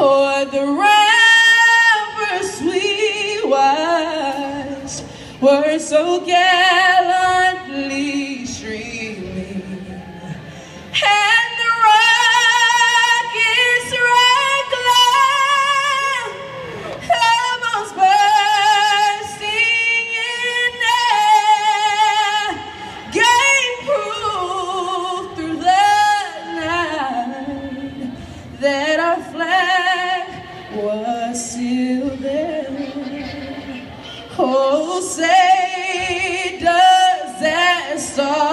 o'er the ramparts sweet watched were so gallantly streaming. back was still there. Oh, say does that stop?